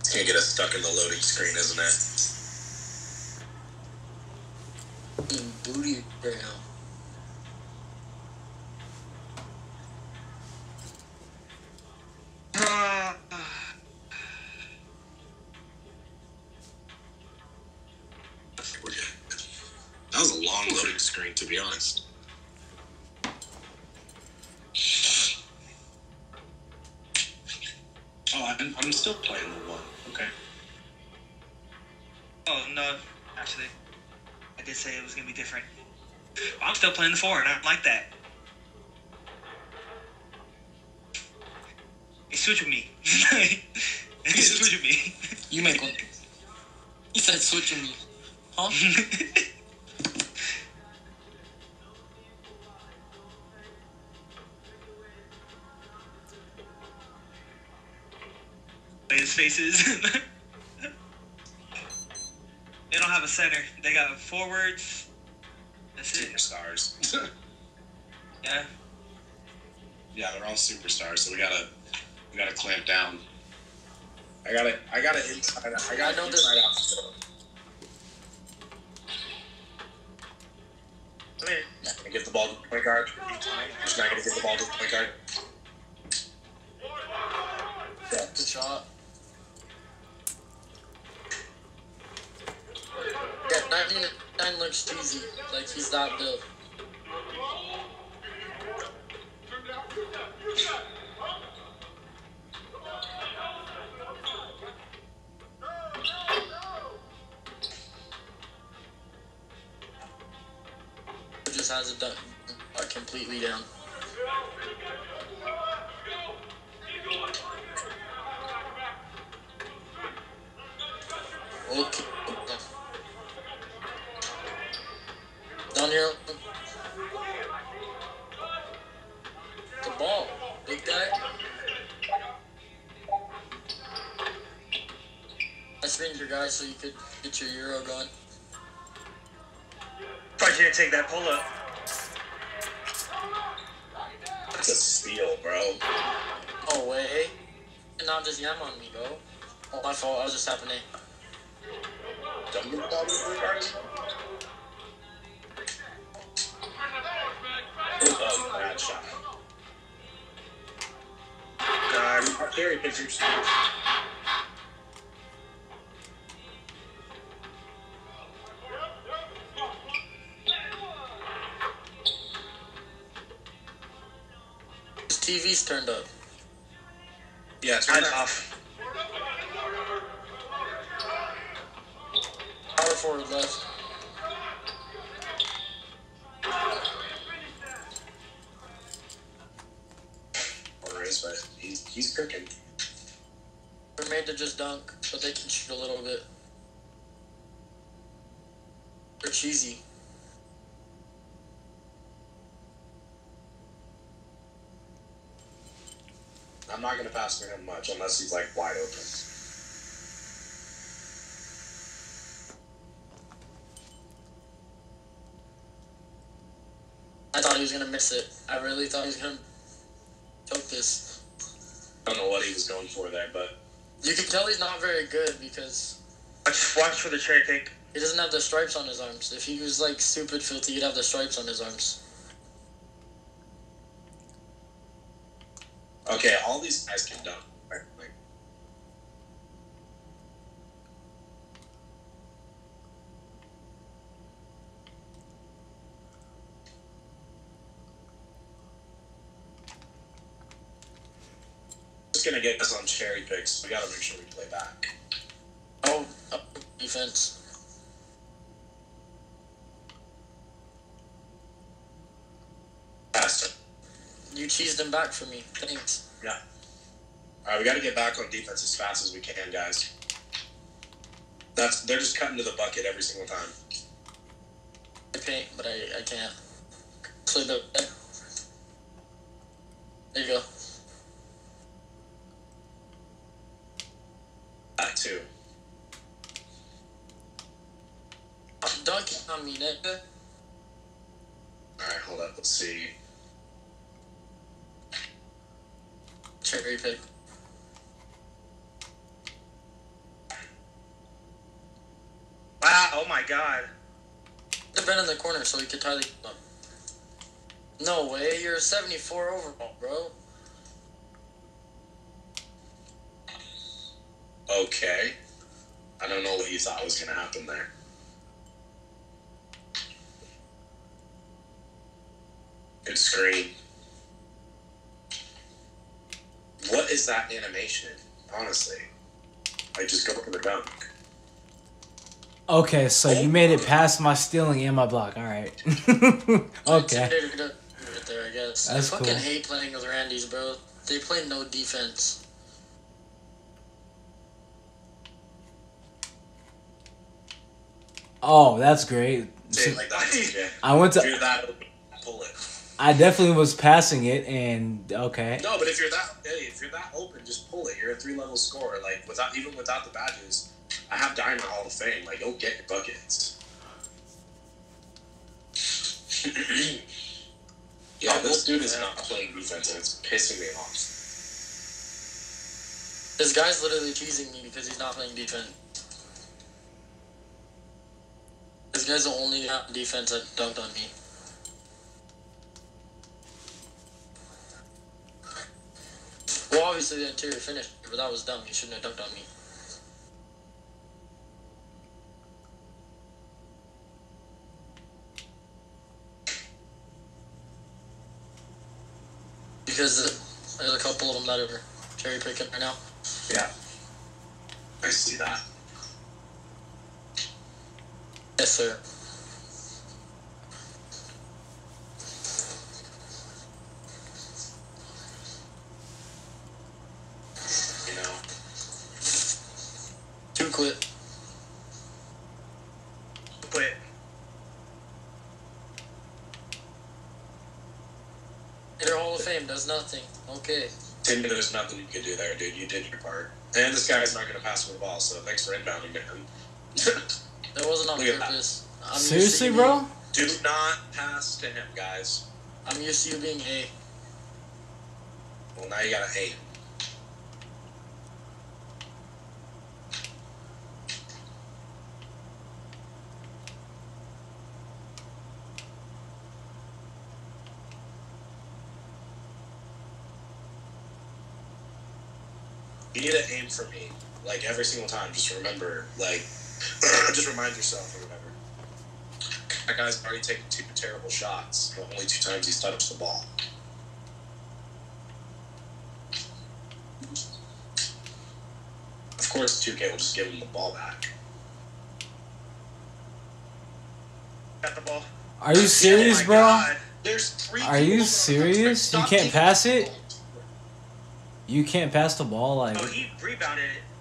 It's gonna get us stuck in the loading screen, isn't it? I'm still playing the four, and I don't like that. Hey, switch with me. Hey, switch with me. You make one. He said switching me. Huh? His faces. they don't have a center. They got forwards. It. Superstars. Yeah. yeah, they're all superstars, so we gotta we gotta clamp down. I gotta I gotta inside I gotta I inside out. Come here. Gonna give the ball to the point guard. Just not gonna give the ball to the point guard. Yeah. Good shot. Yeah, 99 looks cheesy. Like he's that built. Just has it done uh, completely down. Okay. Down here. The ball. Big guy. I screened your guy so you could get your Euro going. Probably didn't take that pull up. That's a steal, bro. Oh, way. And not just yam on me, bro. Oh, my fault. I was just happening. Don't Carry pictures. His TV's turned up. Yeah, it's right off. Power forward left. To just dunk, but they can shoot a little bit. They're cheesy. I'm not gonna pass to him much unless he's like wide open. I thought he was gonna miss it. I really thought he was gonna choke this. I don't know what he was going for there, but You can tell he's not very good because Watch, watch for the cherry pick. he doesn't have the stripes on his arms. If he was like stupid filthy, he'd have the stripes on his arms. okay, all these guys can dunk. Right? Like, just gonna get us on cherry picks. We gotta make sure we play back. Oh, up defense. Faster. You cheesed him back for me. Thanks. Yeah. All right, we got to get back on defense as fast as we can, guys. That's they're just cutting to the bucket every single time. I paint, but I, I can't. Actually, the there you go. That too. Dunking on me, nigga. All right, hold up. Let's see. cherry pick. Wow, oh my god. The been in the corner so he could tie the. No. no way, you're a 74 overall, bro. Okay. I don't know what you thought was gonna happen there. Good screen. What is that animation? Honestly, I just go for the dunk. Okay, so you made it past my stealing and my block. All right. okay. Right there, I guess. That's I fucking cool. hate playing with Randy's, bro. They play no defense. Oh, that's great. Say like that. Yeah. I went to. you're that open, pull it. I definitely was passing it, and okay. No, but if you're that hey, if you're that open, just pull it. You're a three level scorer. Like without even without the badges, I have Diamond Hall of Fame. Like go get your buckets. yeah, this dude is not playing defense, and it's pissing me off. This guy's literally teasing me because he's not playing defense. This guy's the only guy on defense that dunked on me. Well, obviously the interior finished, but that was dumb. He shouldn't have dunked on me. Because there's a couple of them that are cherry picking right now. Yeah, I see that. Yes, sir. You know, Two quit. Quit. Hitter Hall of Fame does nothing. Okay. Tinder, there's nothing you can do there, dude. You did your part, and this guy's not gonna pass me the ball. So thanks for inbounding, man. That wasn't on Look purpose. I'm used to Seriously, you bro? being- do not pass to him, guys. I'm used to you being A. Well, now you got an eight. You need to aim for me, like every single time. Just remember, like, just remind yourself or whatever. That guy's already taken two terrible shots, but only two times he's touched the ball. Of course, 2K will just give him the ball back. Got the ball. Are you serious, oh bro? God. There's three. Are you serious? You can't pass the it? You can't pass the ball like. Oh, he rebounded it.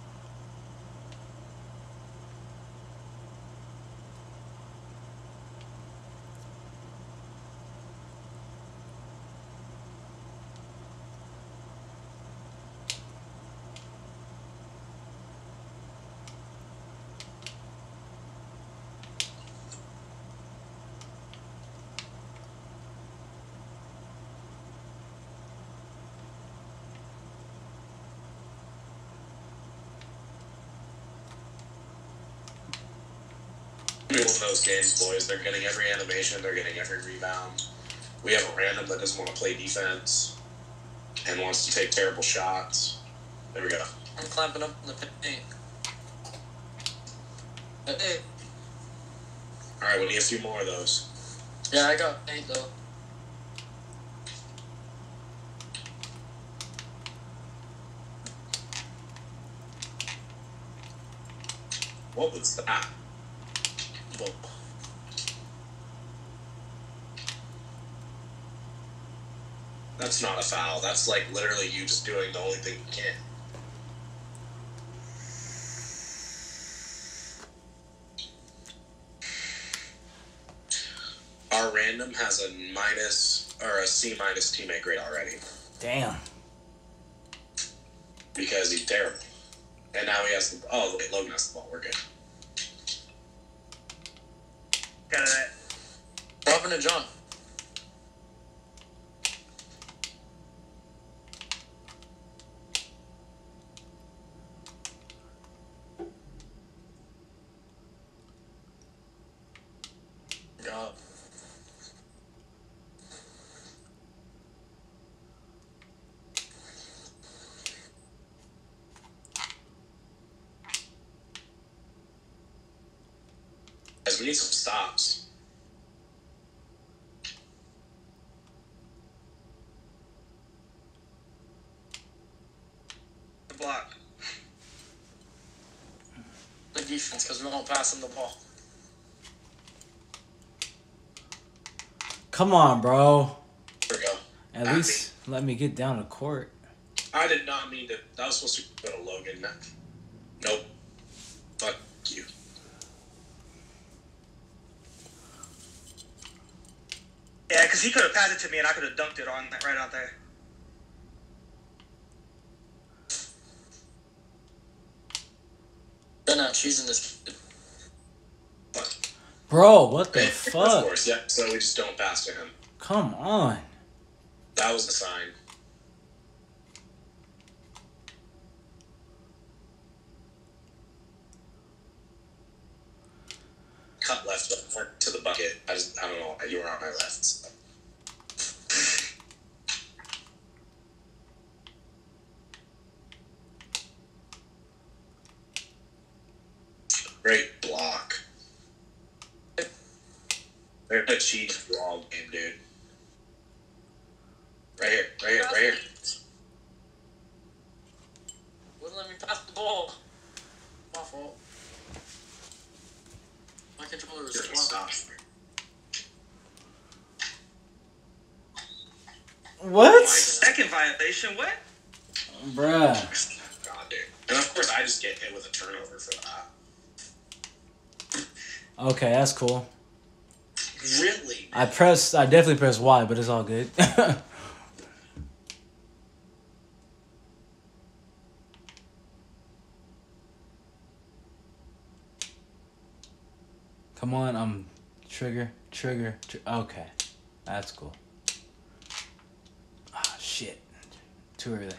Those games, boys. They're getting every animation. They're getting every rebound. We have a random that doesn't want to play defense and wants to take terrible shots. There we go. I'm clamping up in the paint. Hey, All right, we need a few more of those. yeah, I got eight though. What was that? Whoa. That's not a foul. That's like literally you just doing the only thing you can. Our random has a minus or a C minus teammate grade already Damn. because he's terrible. And now he has the oh wait, Logan has the ball. We're good. Got it. What happened to John? Guys, we need some stops. The block. The defense, because we won't pass him the ball. Come on, bro. There we go. At Happy. least let me get down to court. I did not mean to. That was supposed to go to Logan. Nope. Fuck you. Yeah, because he could have passed it to me and I could have dunked it on that right out there. They're not choosing this. Bro, what the Of fuck? course, yeah. So we just don't pass to him. Come on. That was the sign. Cut left went to the bucket. I just I don't know. You were on my left. So. Great block. They're gonna wrong game, dude. Right here, right here, right here. Wouldn't let me pass the ball. My fault. My controller was You're gonna blocked. stop. What? Second violation. What? Bruh. God, dude. And of course, I just get hit with a turnover for that. Okay, that's cool. Really? I pressed, I definitely pressed Y, but it's all good. Come on, um, trigger, trigger, tr- okay. That's cool. Ah, shit. Too early. I'm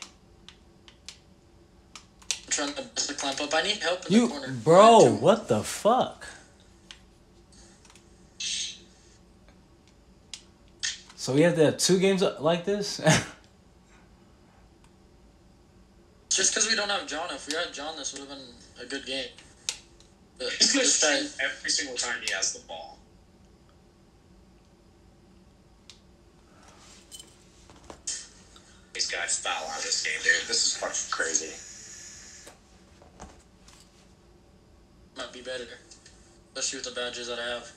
trying to climb up. I need help in You, the corner. bro, what the fuck? So we have to have two games like this? Just because we don't have John. If we had John, this would have been a good game. But He's gonna this shoot every single time he has the ball. These guys foul out of this game, dude. This is fucking crazy. might be better. Especially with the badges that I have.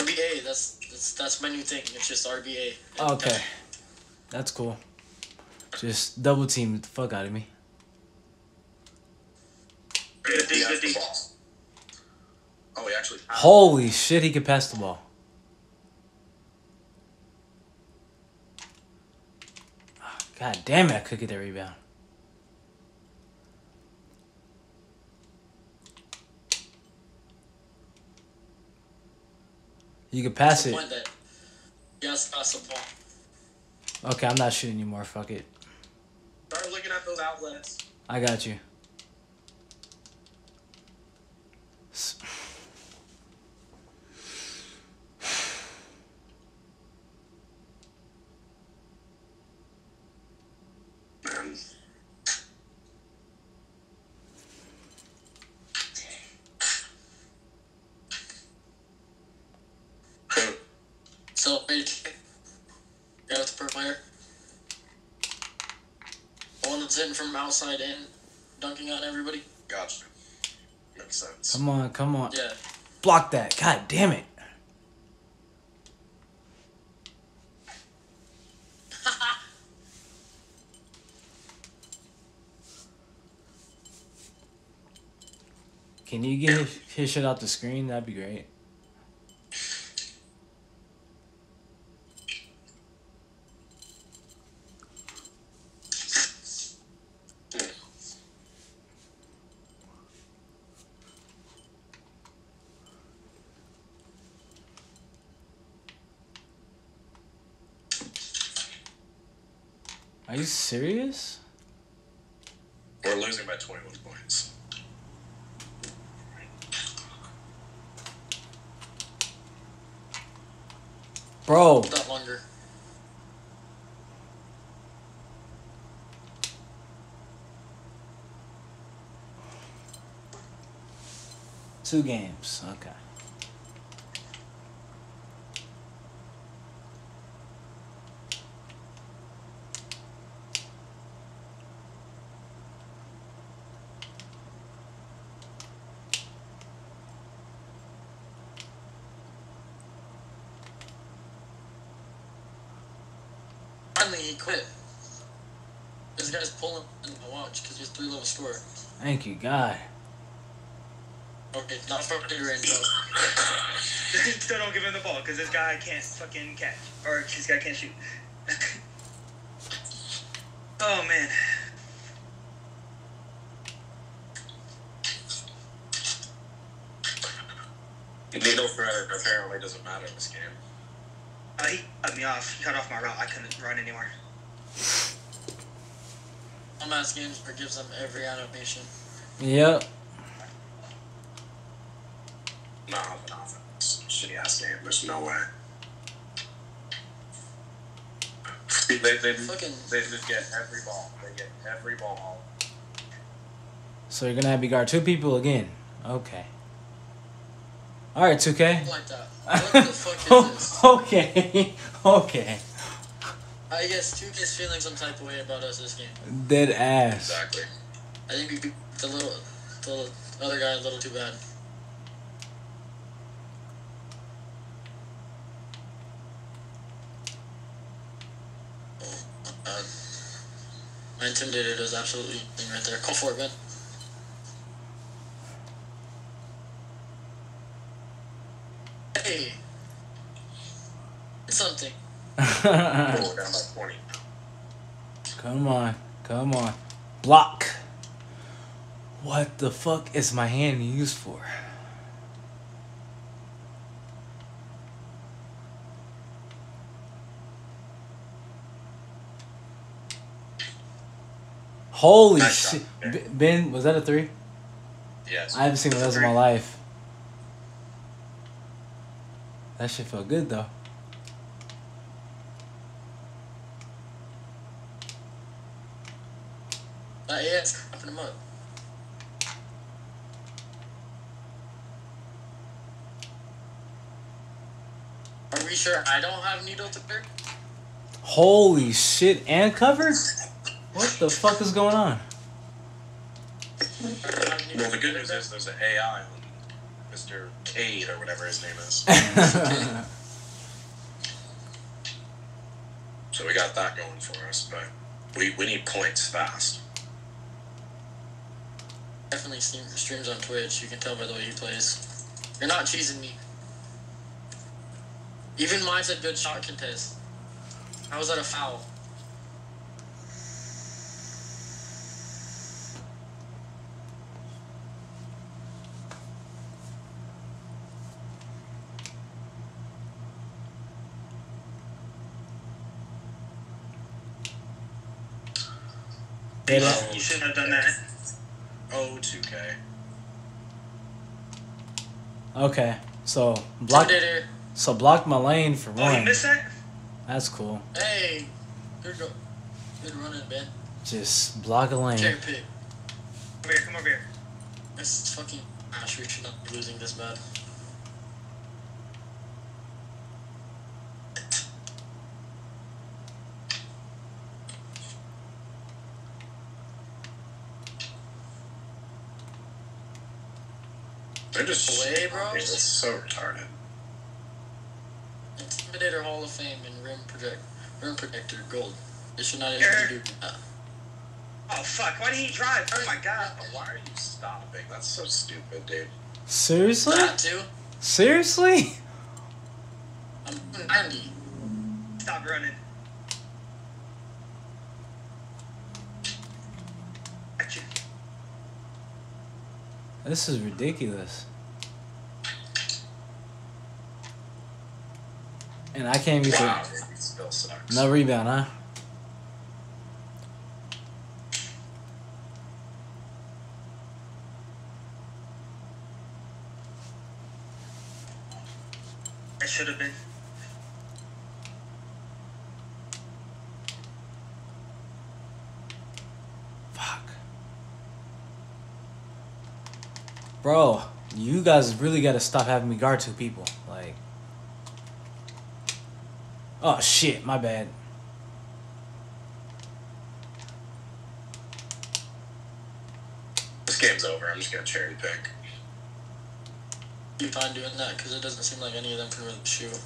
RBA, that's that's that's my new thing. It's just RBA. okay. That's cool. Just double team the fuck out of me. Good D, He has good the D. ball. Oh, he actually. Holy shit, he could pass the ball. Ah, God damn it, I could get that rebound. You could pass it. point that he has to pass the ball. Okay, I'm not shooting anymore. Fuck it. Start looking at those outlets. I got you. So, hey, guy with the purple hair. The one that's hitting from outside in, dunking on everybody. Gotcha. Makes sense. Come on, come on. Yeah. Block that. God damn it. Can you get his, his shit off the screen? That'd be great. Serious? We're losing by 21 points. Bro, That longer. two games. Okay. Finally, he quit. This guy's pulling in my watch because he's three level score. Thank you, God. Okay, not for mid range though. This still don't give him the ball because this guy can't fucking catch. Or this guy can't shoot. oh, man. Needle thread apparently doesn't matter in this game. Uh, he cut me off. He cut off my route. I couldn't run anymore. Some ass games forgives them every animation. Yep. Nah, an offense. Shitty ass game. There's no way. They, they, they, Fucking- they just get every ball. They get every ball. So you're gonna have to guard two people again. Okay. All right, 2K. Like that. What the fuck is this? okay. Okay. I guess 2K's feeling some type of way about us this game. Dead ass. Exactly. I think we beat the little, the other guy a little too bad. Oh, my bad. My intimidator is absolutely thing right there. Call for it, man. Hey, it's something. Oh, down by 20. come on. Come on. Block. What the fuck is my hand used for? Holy Nice shit. Ben, was that a three? Yes. I haven't seen one of those in my life. That shit felt good though. That AS crapping him up. Are we sure I don't have needle to pick? Holy shit, and covered? What the fuck is going on? Well, the good news is there's an AI on Mr. Cade or whatever his name is. So we got that going for us, but we, we need points fast. Definitely stream, streams on Twitch. You can tell by the way he plays. You're not cheesing me. Even mine's a good shot contest. How was that a foul? Dead ass. You shouldn't have done that. Oh, 2K. Okay, so block. Intimidator. So block my lane for Oh, you one. missed that? That's cool. Hey, good go. Good running, Ben. Just block a lane. Cherry pick. Come here, come over here. This is fucking Ash. We should not be losing this bad. They're just Away, bro. It's so retarded. Intimidator Hall of Fame and Rim Project Rim Protector Gold. They should not even Here. do that. Oh, fuck. Why didn't he drive? Oh, my God. Why are you stopping? That's so stupid, dude. Seriously? That too. Seriously? I'm doing 90. Stop running. This is ridiculous. And I can't even. Wow, no rebound, huh? It should have been. Bro, you guys really gotta stop having me guard two people. Like. Oh shit, my bad. This game's over. I'm just gonna cherry pick. Be fine doing that because it doesn't seem like any of them can really shoot.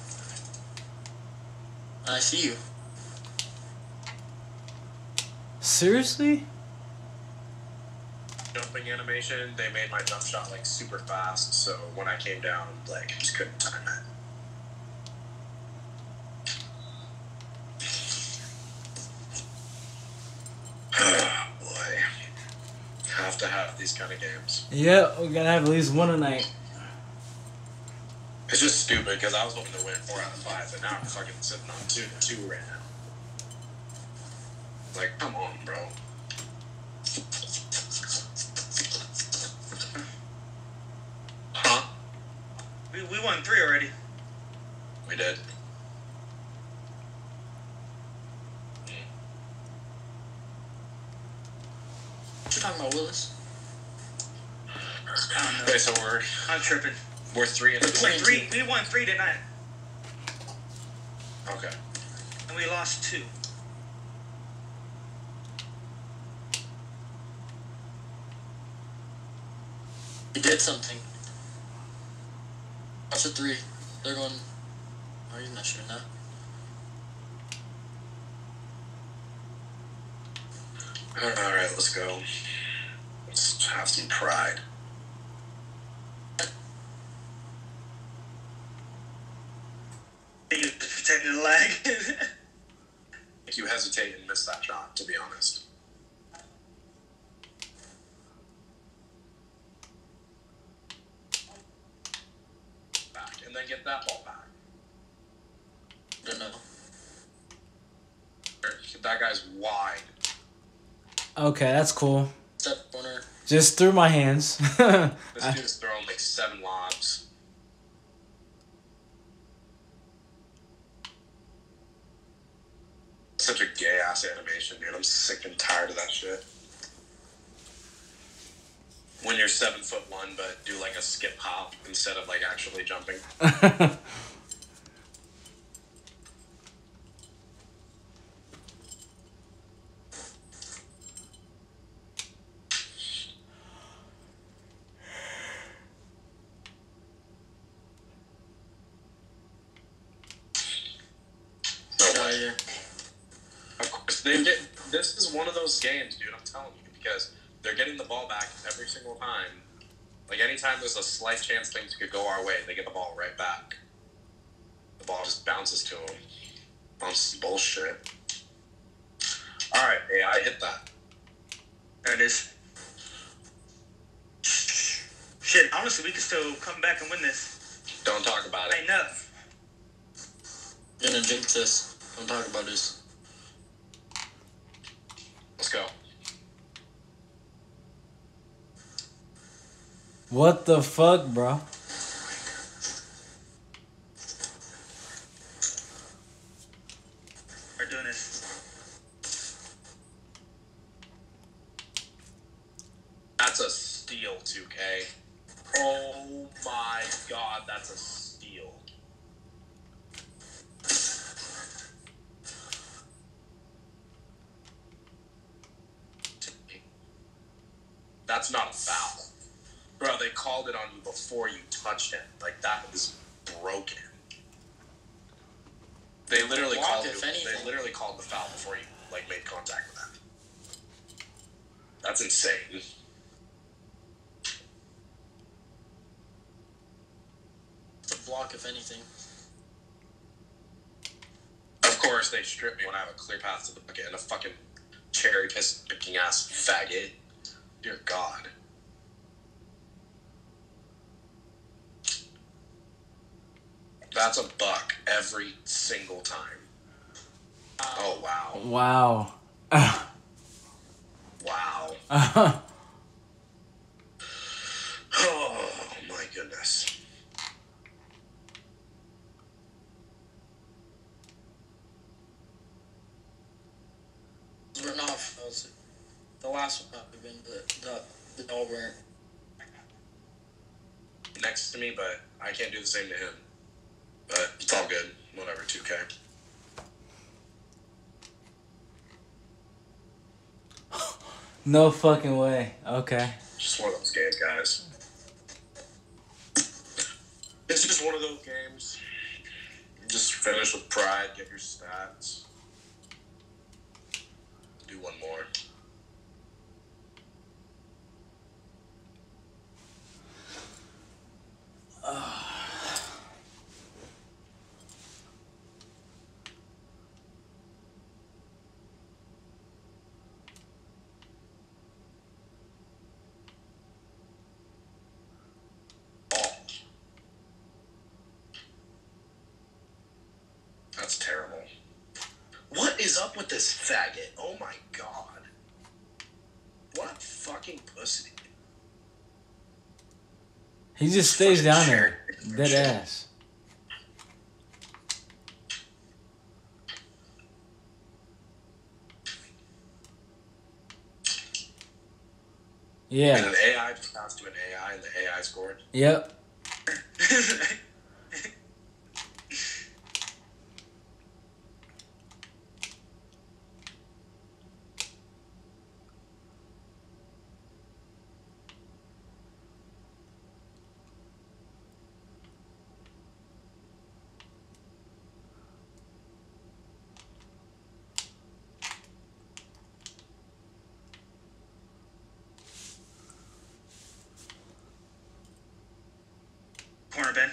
I see you. Seriously? Jumping animation, they made my jump shot like super fast, so when I came down, like I just couldn't time it. Boy, have to have these kind of games. Yeah, we gotta have at least one tonight. It's just stupid because I was hoping to win four out of five, and now I'm fucking sitting on two two right now. Like, come on, bro. Huh? We, we won three already. We did. What you talking about, Willis? I don't know. Okay, so we're I'm tripping. we're three and We won three. We won three tonight, Okay. and we lost two. You did something. Watch a three. They're going. Oh, he's not shooting that. All right, let's go. Let's have some pride. He was protecting the you hesitate and miss that shot, to be honest. Back and then get that ball back. Know. That guy's wide. Okay, that's cool. Step corner. Just through my hands. This I- dude's throwing like seven lobs. Such a gay ass animation, dude. I'm sick and tired of that shit. When you're seven foot one, but do like a skip hop instead of like actually jumping. No of. Of course, they get. This is one of those games, dude. I'm telling you, because they're getting the ball back every single time. Like anytime there's a slight chance things could go our way, they get the ball right back. The ball just bounces to them on some bullshit. All right, hey, I hit that. there it is. Shit, honestly, we could still come back and win this. Don't talk about it. Ain't up. Gonna jinx this. Don't talk about this. Let's go. What the fuck, bro? That's a steal, 2K. Oh my god, that's a steal. That's not a foul. Bro, they called it on you before you touched it. Like, that was broken. They literally Block, called if you, anything. they literally called the foul before you like made contact with that. That's insane. It's a block, if anything. Of course, they strip me when I have a clear path to the bucket and a fucking cherry piss picking ass faggot. Dear God. That's a buck every single time. Oh wow. Wow. wow. oh my goodness. Renoff was the last one I've been the the, the Next to me, but I can't do the same to him. But it's all good. Whatever, 2K. No fucking way. Okay. Just one of those games, guys. It's just one of those games. Just finish with pride, get your stats. Do one more. Oh. That's terrible. What is up with this faggot? Oh my god. What a fucking pussy. He just stays down there. Dead ass. And Yeah. an AI just passed to an AI and the AI scored. Yep. Corner Ben.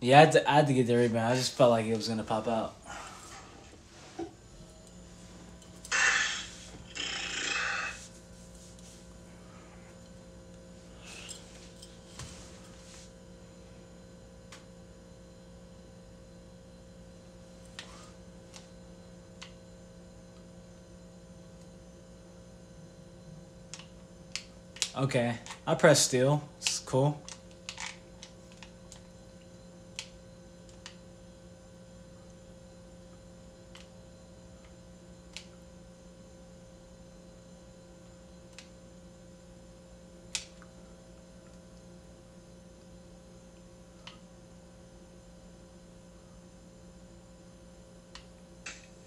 Yeah, I had, to, I had to get the rebound. I just felt like it was gonna pop out. Okay, I press steal. It's cool.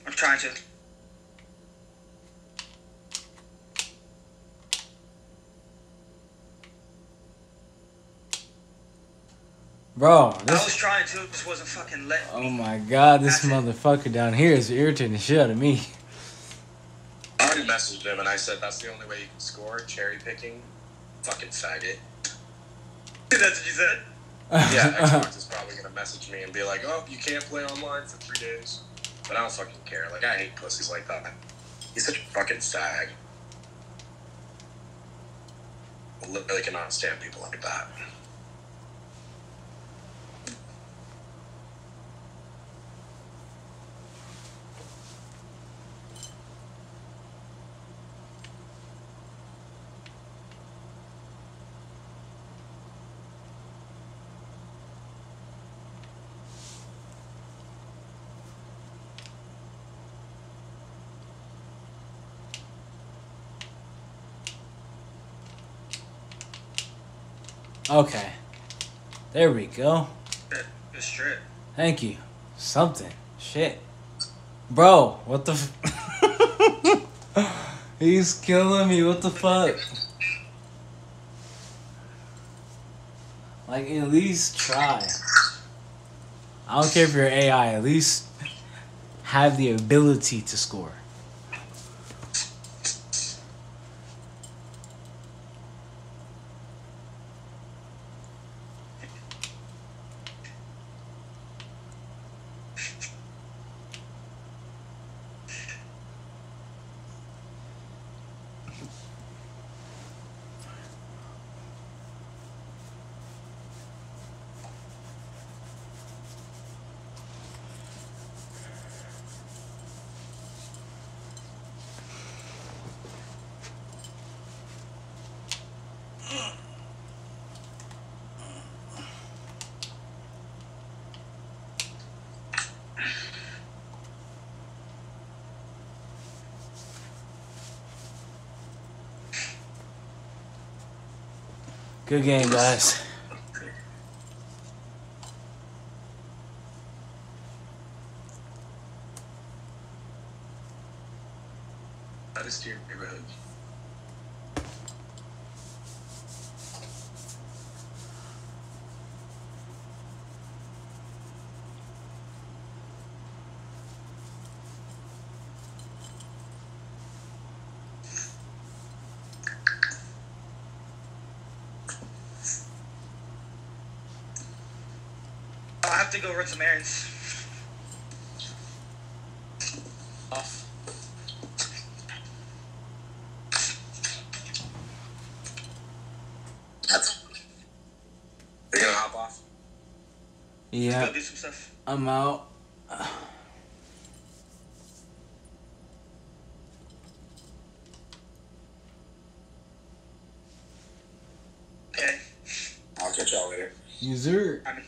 I'm trying to. Bro, I was trying to, it just wasn't fucking letting Oh me. my god, this That's it. motherfucker down here is irritating the shit out of me. I already messaged him and I said that's the only way you can score. Cherry picking. Fucking faggot. That's what you said. Yeah, Xbox is probably gonna message me and be like, "Oh, you can't play online for three days." But I don't fucking care. Like I hate pussies like that. He's such a fucking fag. I literally cannot stand people like that. Okay. There we go. Good, strip. Thank you. Something. Shit. Bro, what the f- He's killing me. What the fuck? Like, at least try. I don't care if you're AI, at least have the ability to score. Good game, guys. That is to your neighborhood. I'll have to go run some errands. Off. Are you gonna hop off? Yeah, Go do some stuff. I'm out. Okay. I'll catch y'all later. User. I